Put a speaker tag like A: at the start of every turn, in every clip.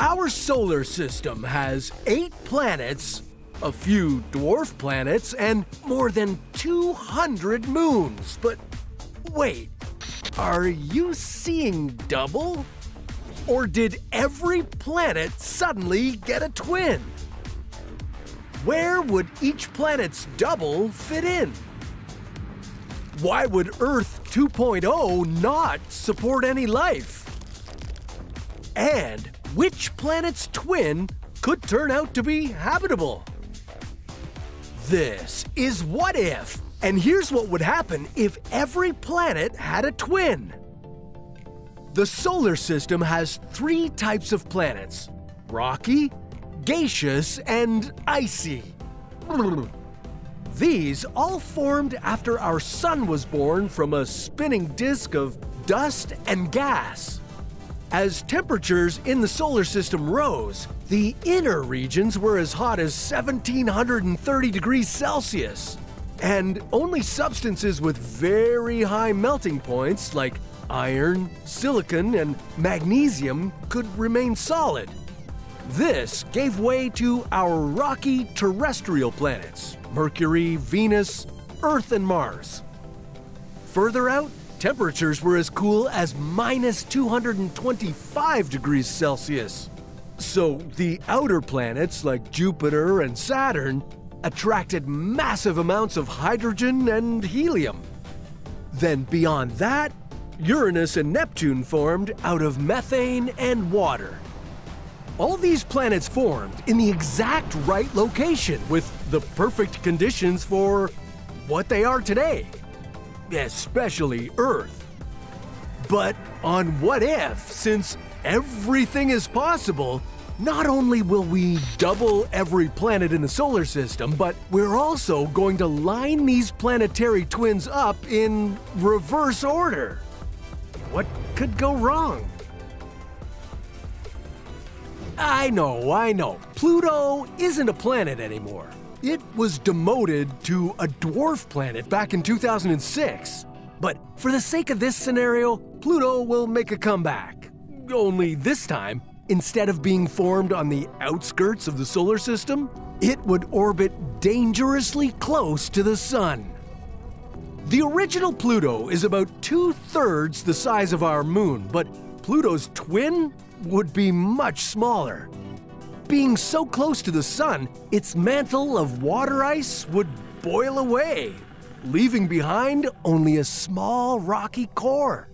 A: Our solar system has eight planets, a few dwarf planets, and more than 200 moons. But wait, are you seeing double? Or did every planet suddenly get a twin? Where would each planet's double fit in? Why would Earth 2.0 not support any life? And which planet's twin could turn out to be habitable? This is What If, and here's what would happen if every planet had a twin. The solar system has three types of planets rocky, gaseous, and icy. These all formed after our sun was born from a spinning disk of dust and gas. As temperatures in the solar system rose, the inner regions were as hot as 1730 degrees Celsius. And only substances with very high melting points like iron, silicon, and magnesium could remain solid. This gave way to our rocky terrestrial planets Mercury, Venus, Earth, and Mars. Further out, temperatures were as cool as minus 225 degrees Celsius. So the outer planets like Jupiter and Saturn attracted massive amounts of hydrogen and helium. Then beyond that, Uranus and Neptune formed out of methane and water. All these planets formed in the exact right location with the perfect conditions for what they are today, especially Earth. But on What If, since everything is possible, not only will we double every planet in the solar system, but we're also going to line these planetary twins up in reverse order. What could go wrong? I know, I know. Pluto isn't a planet anymore. It was demoted to a dwarf planet back in 2006. But for the sake of this scenario, Pluto will make a comeback. Only this time, instead of being formed on the outskirts of the solar system, it would orbit dangerously close to the Sun. The original Pluto is about two thirds the size of our moon, but Pluto's twin would be much smaller. Being so close to the sun, its mantle of water ice would boil away, leaving behind only a small rocky core.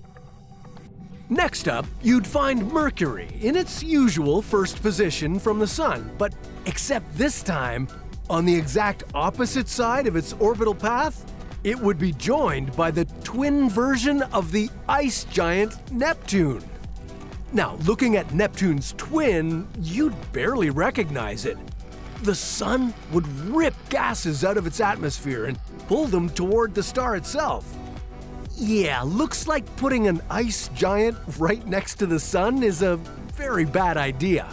A: Next up, you'd find Mercury in its usual first position from the Sun, but except this time, on the exact opposite side of its orbital path, it would be joined by the twin version of the ice giant Neptune. Now, looking at Neptune's twin, you'd barely recognize it. The sun would rip gases out of its atmosphere and pull them toward the star itself. Yeah, looks like putting an ice giant right next to the sun is a very bad idea.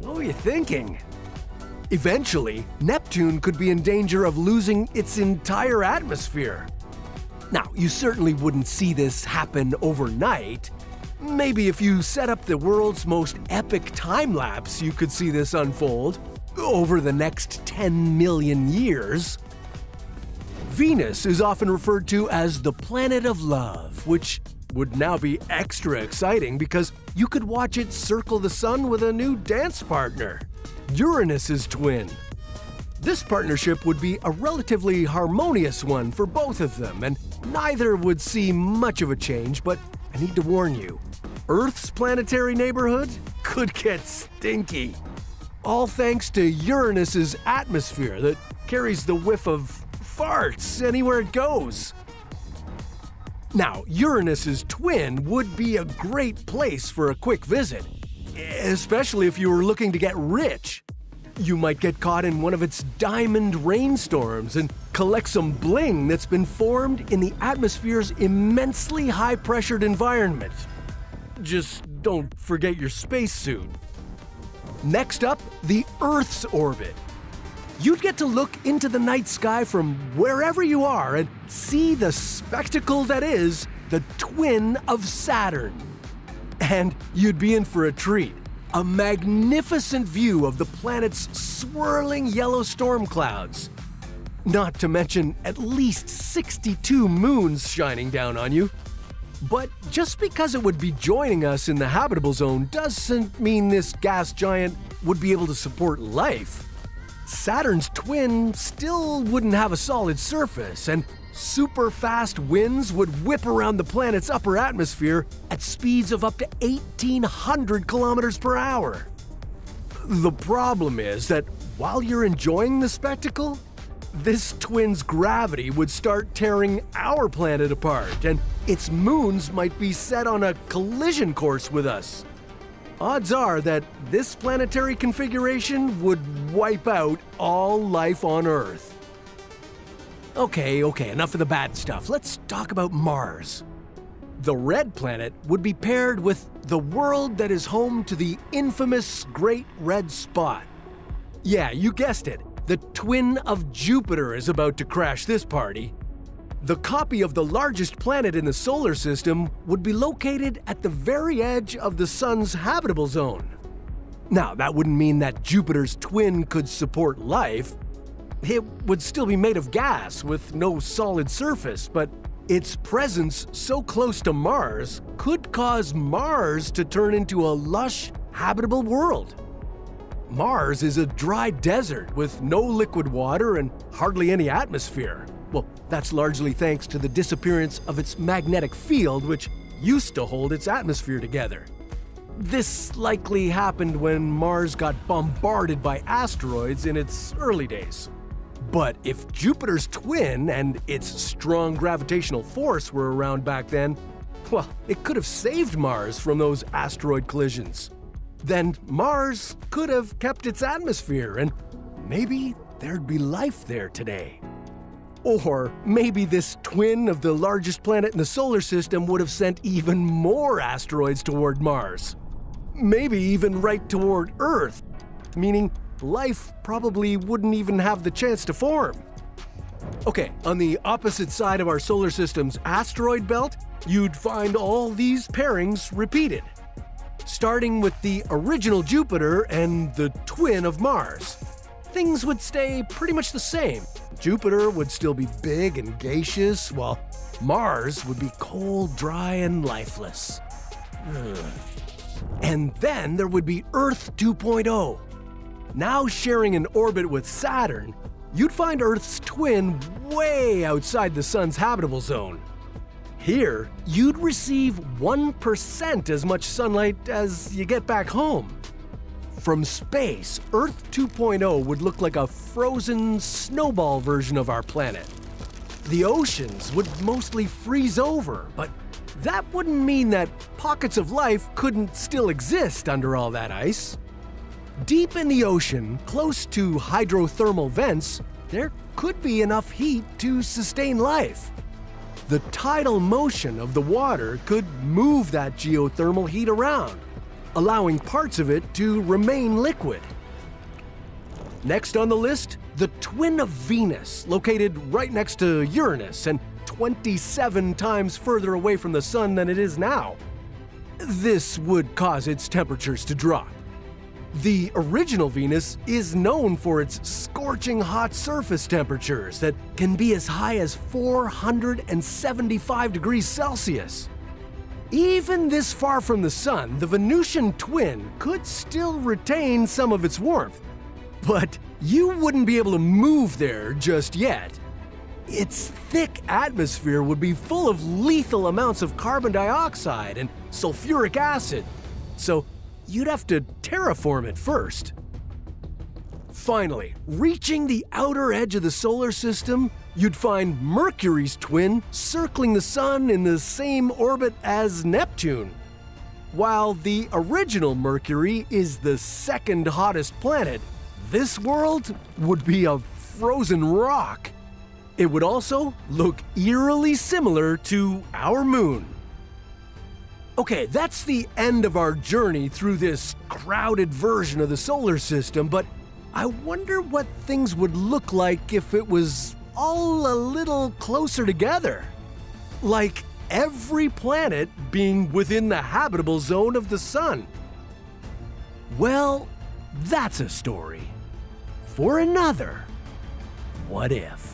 A: What were you thinking? Eventually, Neptune could be in danger of losing its entire atmosphere. Now, you certainly wouldn't see this happen overnight, Maybe if you set up the world's most epic time lapse, you could see this unfold over the next 10 million years. Venus is often referred to as the planet of love, which would now be extra exciting because you could watch it circle the sun with a new dance partner, Uranus's twin. This partnership would be a relatively harmonious one for both of them, and neither would see much of a change, but I need to warn you Earth's planetary neighborhood could get stinky. All thanks to Uranus's atmosphere that carries the whiff of farts anywhere it goes. Now, Uranus's twin would be a great place for a quick visit, especially if you were looking to get rich. You might get caught in one of its diamond rainstorms and collect some bling that's been formed in the atmosphere's immensely high pressured environment. Just don't forget your spacesuit. Next up, the Earth's orbit. You'd get to look into the night sky from wherever you are and see the spectacle that is the twin of Saturn. And you'd be in for a treat. A magnificent view of the planet's swirling yellow storm clouds. Not to mention at least 62 moons shining down on you. But just because it would be joining us in the habitable zone doesn't mean this gas giant would be able to support life. Saturn's twin still wouldn't have a solid surface, and super fast winds would whip around the planet's upper atmosphere at speeds of up to 1800 kilometers per hour. The problem is that while you're enjoying the spectacle, this twin's gravity would start tearing our planet apart, and its moons might be set on a collision course with us. Odds are that this planetary configuration would wipe out all life on Earth. Okay, okay, enough of the bad stuff. Let's talk about Mars. The red planet would be paired with the world that is home to the infamous Great Red Spot. Yeah, you guessed it. The twin of Jupiter is about to crash this party. The copy of the largest planet in the solar system would be located at the very edge of the Sun's habitable zone. Now, that wouldn't mean that Jupiter's twin could support life. It would still be made of gas with no solid surface, but its presence so close to Mars could cause Mars to turn into a lush, habitable world. Mars is a dry desert with no liquid water and hardly any atmosphere. Well, that's largely thanks to the disappearance of its magnetic field, which used to hold its atmosphere together. This likely happened when Mars got bombarded by asteroids in its early days. But if Jupiter's twin and its strong gravitational force were around back then, well, it could have saved Mars from those asteroid collisions then Mars could have kept its atmosphere and maybe there'd be life there today. Or maybe this twin of the largest planet in the solar system would have sent even more asteroids toward Mars. Maybe even right toward Earth, meaning life probably wouldn't even have the chance to form. Okay, on the opposite side of our solar system's asteroid belt, you'd find all these pairings repeated starting with the original Jupiter and the twin of Mars. Things would stay pretty much the same. Jupiter would still be big and gaseous, while Mars would be cold, dry, and lifeless. And then there would be Earth 2.0. Now sharing an orbit with Saturn, you'd find Earth's twin way outside the Sun's habitable zone. Here, you'd receive 1% as much sunlight as you get back home. From space, Earth 2.0 would look like a frozen snowball version of our planet. The oceans would mostly freeze over, but that wouldn't mean that pockets of life couldn't still exist under all that ice. Deep in the ocean, close to hydrothermal vents, there could be enough heat to sustain life. The tidal motion of the water could move that geothermal heat around, allowing parts of it to remain liquid. Next on the list, the twin of Venus, located right next to Uranus and 27 times further away from the Sun than it is now. This would cause its temperatures to drop. The original Venus is known for its scorching hot surface temperatures that can be as high as 475 degrees Celsius. Even this far from the Sun, the Venusian twin could still retain some of its warmth. But you wouldn't be able to move there just yet. Its thick atmosphere would be full of lethal amounts of carbon dioxide and sulfuric acid, so you'd have to terraform it first. Finally, reaching the outer edge of the solar system, you'd find Mercury's twin circling the Sun in the same orbit as Neptune. While the original Mercury is the second hottest planet, this world would be a frozen rock. It would also look eerily similar to our moon. Okay, that's the end of our journey through this crowded version of the solar system, but I wonder what things would look like if it was all a little closer together. Like every planet being within the habitable zone of the Sun. Well, that's a story for another What If.